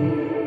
you.